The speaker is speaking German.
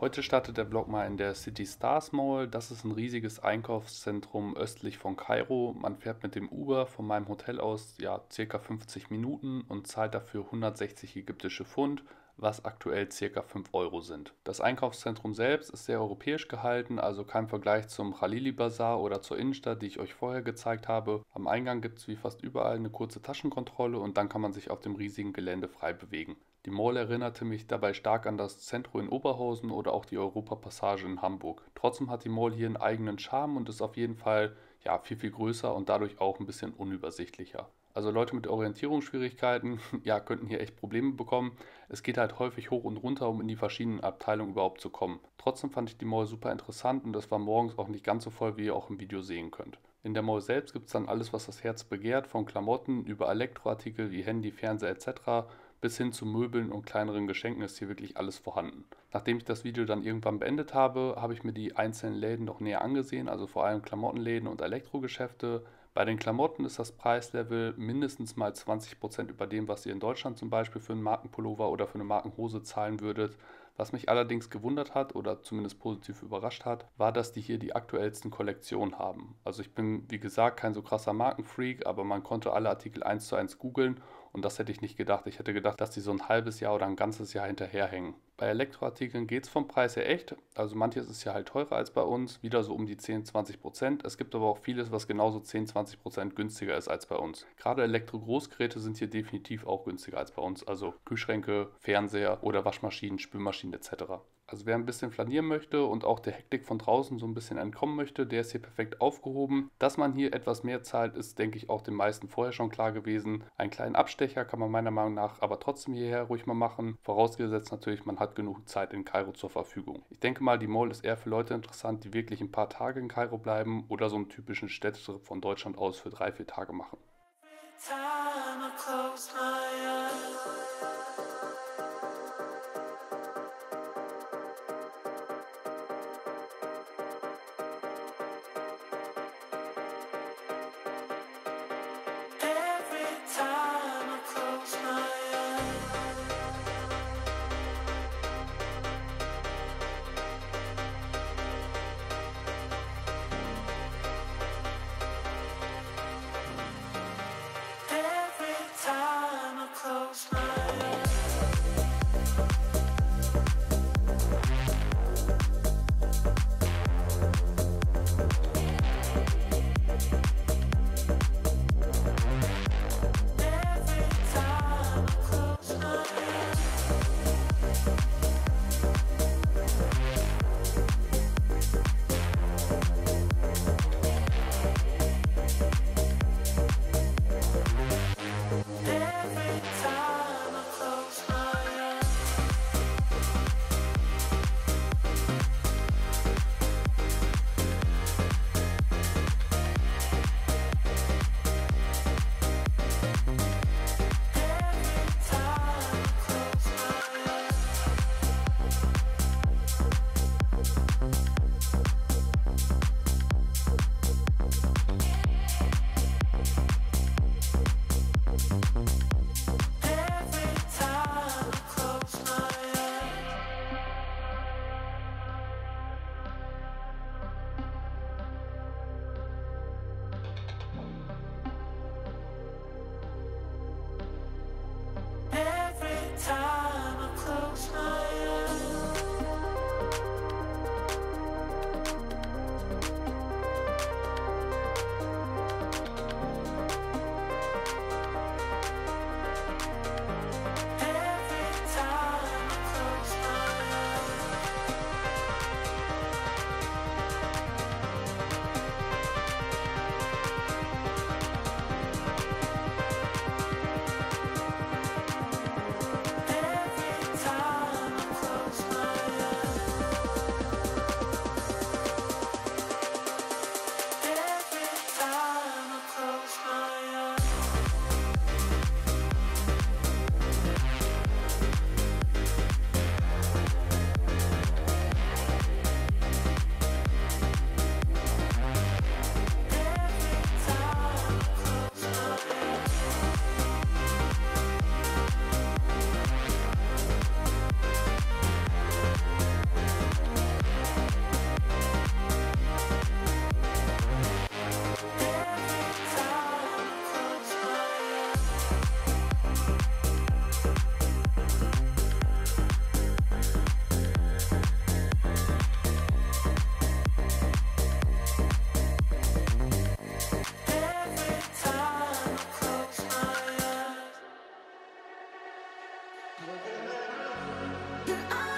Heute startet der Vlog mal in der City Stars Mall. Das ist ein riesiges Einkaufszentrum östlich von Kairo. Man fährt mit dem Uber von meinem Hotel aus ja circa 50 Minuten und zahlt dafür 160 ägyptische Pfund, was aktuell circa 5 Euro sind. Das Einkaufszentrum selbst ist sehr europäisch gehalten, also kein Vergleich zum Khalili Bazar oder zur Innenstadt, die ich euch vorher gezeigt habe. Am Eingang gibt es wie fast überall eine kurze Taschenkontrolle und dann kann man sich auf dem riesigen Gelände frei bewegen. Die Mall erinnerte mich dabei stark an das Zentrum in Oberhausen oder auch die Europapassage in Hamburg. Trotzdem hat die Mall hier einen eigenen Charme und ist auf jeden Fall ja, viel, viel größer und dadurch auch ein bisschen unübersichtlicher. Also Leute mit Orientierungsschwierigkeiten, ja, könnten hier echt Probleme bekommen. Es geht halt häufig hoch und runter, um in die verschiedenen Abteilungen überhaupt zu kommen. Trotzdem fand ich die Mall super interessant und es war morgens auch nicht ganz so voll, wie ihr auch im Video sehen könnt. In der Mall selbst gibt es dann alles, was das Herz begehrt, von Klamotten über Elektroartikel wie Handy, Fernseher etc bis hin zu Möbeln und kleineren Geschenken ist hier wirklich alles vorhanden. Nachdem ich das Video dann irgendwann beendet habe, habe ich mir die einzelnen Läden noch näher angesehen, also vor allem Klamottenläden und Elektrogeschäfte. Bei den Klamotten ist das Preislevel mindestens mal 20% über dem, was ihr in Deutschland zum Beispiel für einen Markenpullover oder für eine Markenhose zahlen würdet. Was mich allerdings gewundert hat oder zumindest positiv überrascht hat, war, dass die hier die aktuellsten Kollektionen haben. Also ich bin, wie gesagt, kein so krasser Markenfreak, aber man konnte alle Artikel eins zu eins googeln und das hätte ich nicht gedacht. Ich hätte gedacht, dass die so ein halbes Jahr oder ein ganzes Jahr hinterherhängen. Bei Elektroartikeln geht es vom Preis her echt. Also manches ist ja halt teurer als bei uns, wieder so um die 10, 20 Prozent. Es gibt aber auch vieles, was genauso 10, 20 Prozent günstiger ist als bei uns. Gerade Elektro-Großgeräte sind hier definitiv auch günstiger als bei uns. Also Kühlschränke, Fernseher oder Waschmaschinen, Spülmaschinen etc. Also wer ein bisschen flanieren möchte und auch der Hektik von draußen so ein bisschen entkommen möchte, der ist hier perfekt aufgehoben. Dass man hier etwas mehr zahlt, ist, denke ich, auch den meisten vorher schon klar gewesen. Einen kleinen Abstecher kann man meiner Meinung nach aber trotzdem hierher ruhig mal machen. Vorausgesetzt natürlich, man hat genug Zeit in Kairo zur Verfügung. Ich denke mal, die Mall ist eher für Leute interessant, die wirklich ein paar Tage in Kairo bleiben oder so einen typischen Städtetrip von Deutschland aus für drei, vier Tage machen. Time I close my eyes. that I